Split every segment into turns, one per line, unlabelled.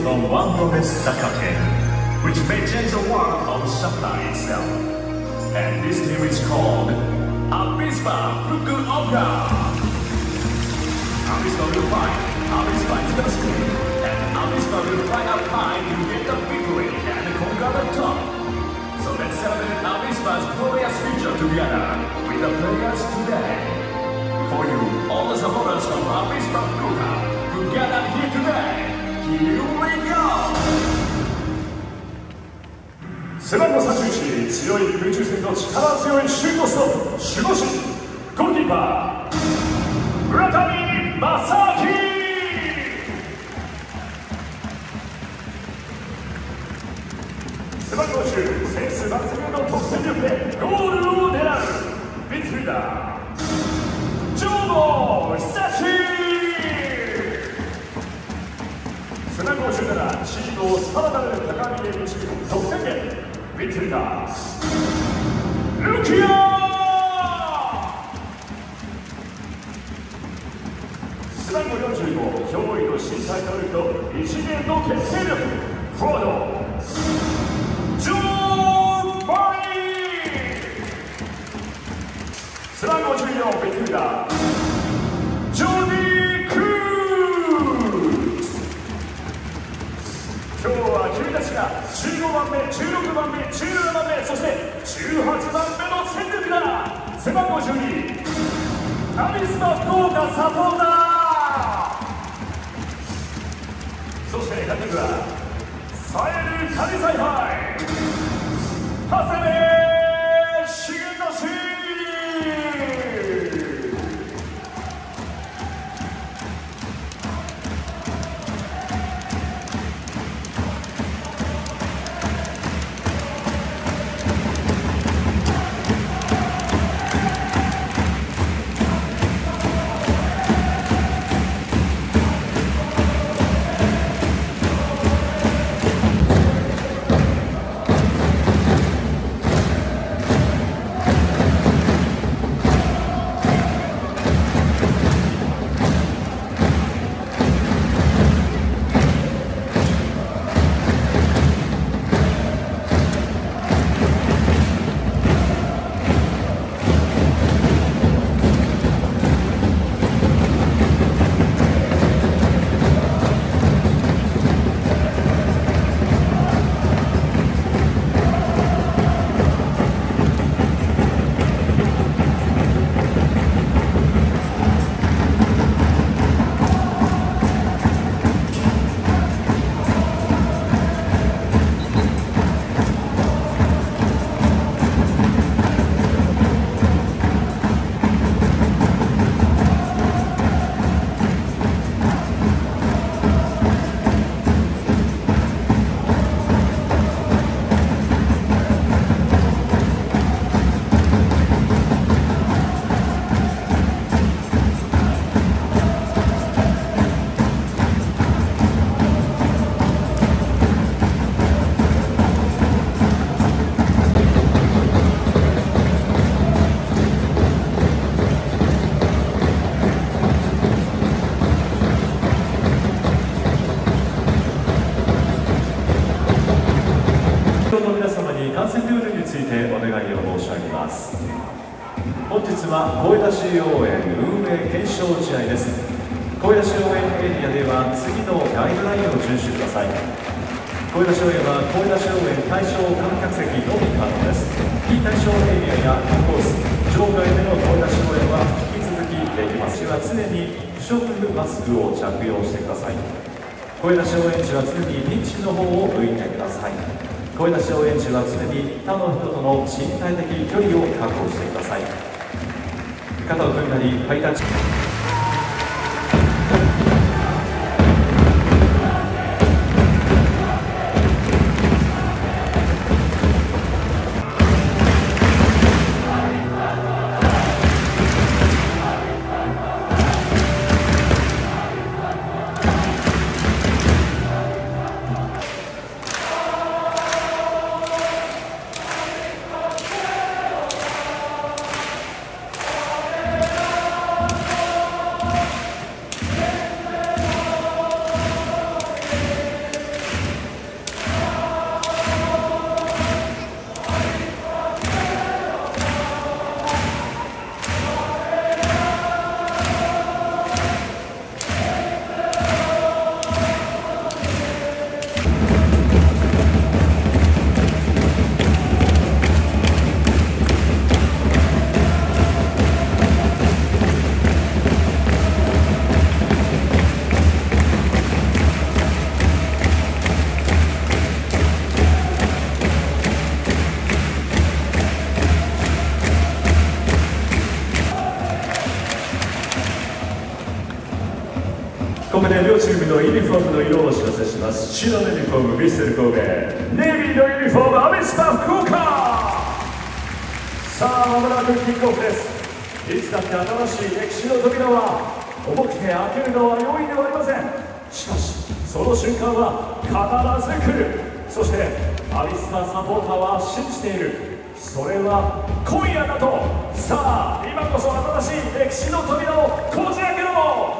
history of one province which may change the world of Shaka itself. And this team is called Avispa Fukuoka. Avispa will fight, Avispa is the screen, and Avispa will fight up high to get the victory and conquer the top. So let's celebrate Avispa's glorious future together with the players today. For you, all the supporters from Avispa Fukuoka who gathered here today! 背番号31強い空中戦と力強いシュートストップ守護神ゴールキーパー今日は君たちが15番目、16番目、17番目、そして18番目の戦力だ背番号12ナビスの福岡サポーターそして楽曲はさえる神采配長谷部出し応援エリアでは次のガイドラインを遵守ください。声出し応援は声出し応援対象観客席のみ可能です。非対象エリアやコース場外での声出し応援は引き続きできます。は常に不織布マスクを着用してください。声出し応援時は常にピンチの方を向いてください。声出し応援時は常に他の人との身体的距離を確保してください。肩を組んだりハイタッチここで両チームのユニフォームの色をお知らせします。白のユニフォームヴィッセル神戸。ネイビーのユニフォームアビスパ福岡。さあまもなくキックオフです。いつだって新しい歴史の扉は重くて開けるのは容易ではありません。しかしその瞬間は必ず来る。そしてアビスパサポーターは信じている。それは今夜だと。さあ今こそ新しい歴史の扉をこじ開けろ。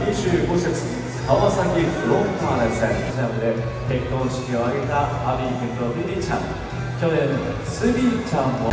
25節川崎フロンターレ戦スタジアムで結婚式を挙げたアビー君とビビーちゃん。去年スビーちゃんも。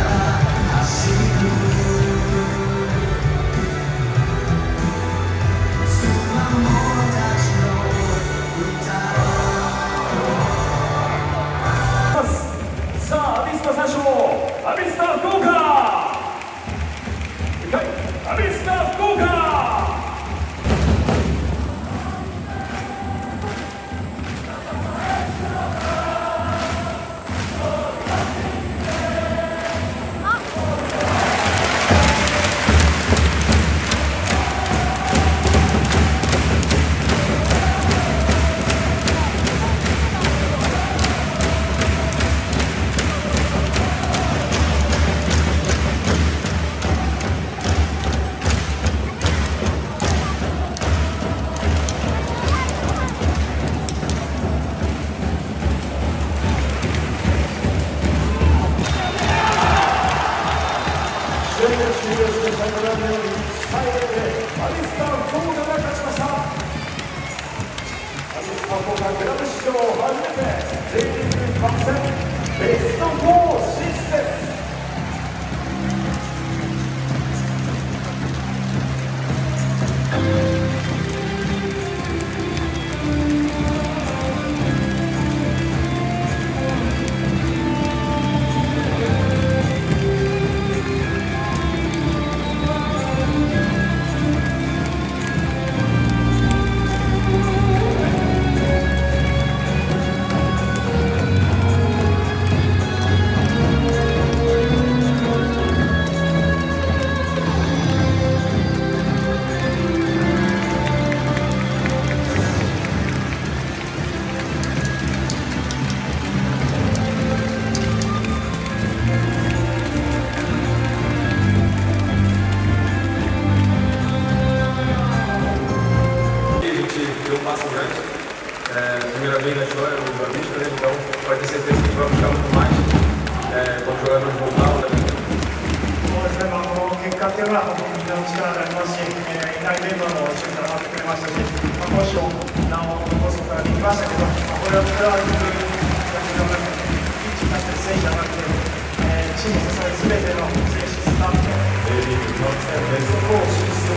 になの力になりますし、えー、いないメンバーも一緒に戦ってくれましたし、まあ、今週名を残すことができましたけど、まあ、これはこれは自分だけではなくて、ピッチに立ってる選手じゃなくて、えー、チーム支え全ての選手、スタッフ、
J リーグのベスト4進出、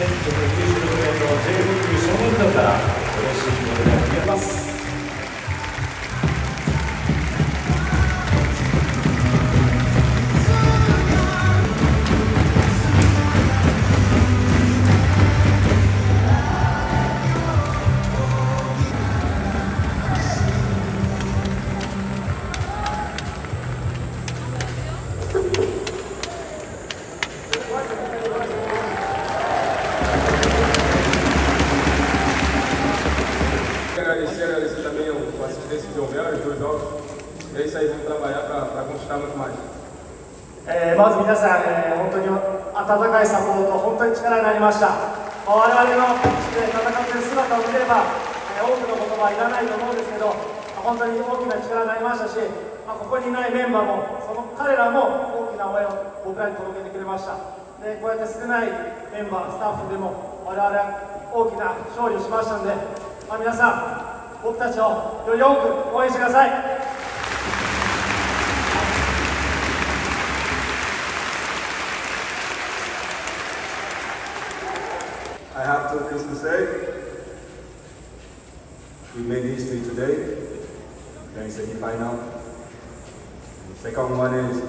1996年の J リーグ初年度から嬉しいことであります。
É isso aí, vamos trabalhar para conquistar muito mais.
え、まず皆さん、えー、本当に温かいサポート、本当に力になりました。我々のピッチで戦っている姿を見れば、えー、多くの言葉はいらないと思うんですけど、本当に大きな力になりましたし、まあ、ここにいないメンバーも、その彼らも大きな応援を僕らに届けてくれました。でこうやって少ないメンバー、スタッフでも、我々は大きな勝利をしましたので、まあ、皆さん、僕たちをより多く応援してください。
Two things to say. We made history today, playing semi-final. The second one is,